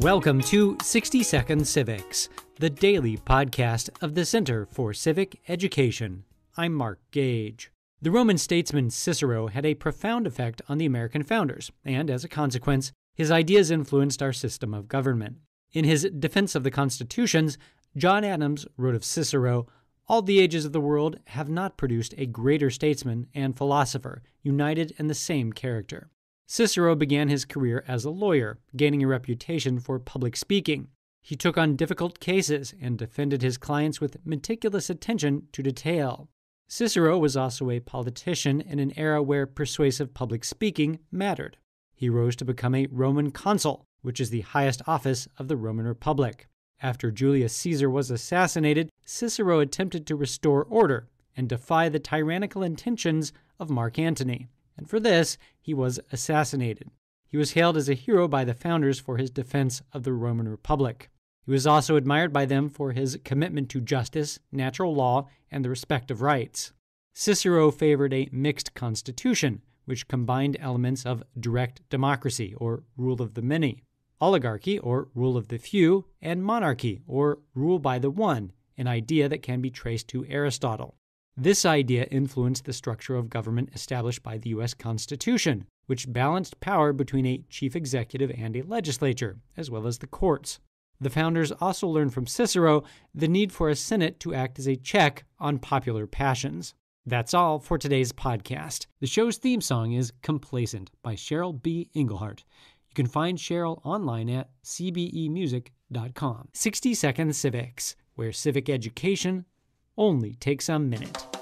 Welcome to 60 Second Civics, the daily podcast of the Center for Civic Education. I'm Mark Gage. The Roman statesman Cicero had a profound effect on the American founders, and as a consequence, his ideas influenced our system of government. In his Defense of the Constitutions, John Adams wrote of Cicero All the ages of the world have not produced a greater statesman and philosopher, united in the same character. Cicero began his career as a lawyer, gaining a reputation for public speaking. He took on difficult cases and defended his clients with meticulous attention to detail. Cicero was also a politician in an era where persuasive public speaking mattered. He rose to become a Roman consul, which is the highest office of the Roman Republic. After Julius Caesar was assassinated, Cicero attempted to restore order and defy the tyrannical intentions of Mark Antony and for this he was assassinated. He was hailed as a hero by the founders for his defense of the Roman Republic. He was also admired by them for his commitment to justice, natural law, and the respect of rights. Cicero favored a mixed constitution, which combined elements of direct democracy, or rule of the many, oligarchy, or rule of the few, and monarchy, or rule by the one, an idea that can be traced to Aristotle. This idea influenced the structure of government established by the U.S. Constitution, which balanced power between a chief executive and a legislature, as well as the courts. The founders also learned from Cicero the need for a Senate to act as a check on popular passions. That's all for today's podcast. The show's theme song is Complacent by Cheryl B. Engelhardt. You can find Cheryl online at cbemusic.com. 60 Second Civics, where civic education only takes a minute.